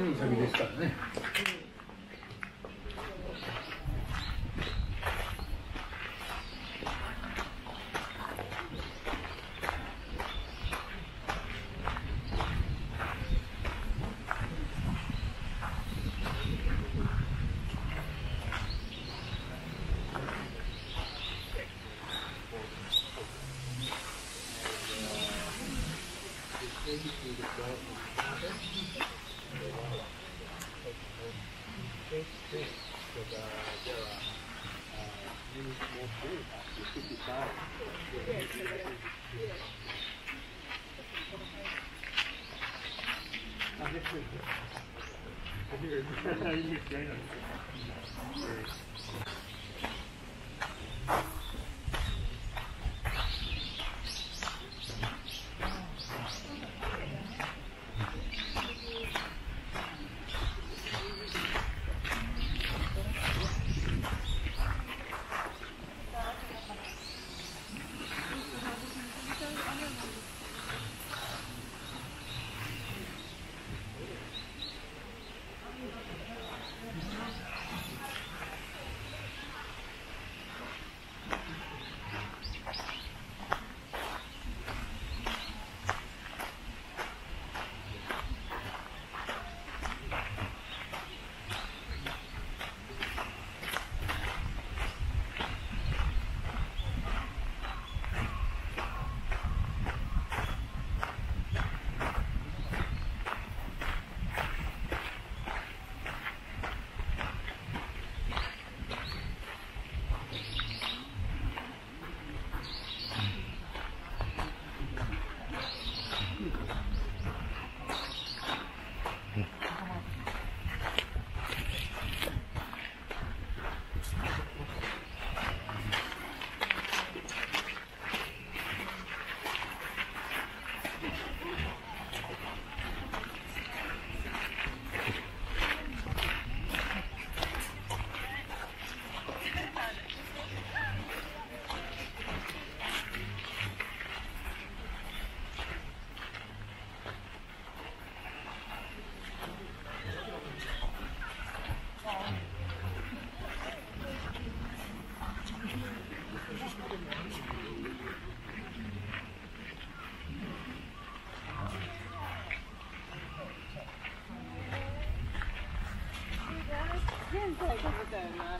年先ですからね。Daniel. 不等了。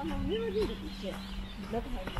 啊，我们这个底线，你不可以。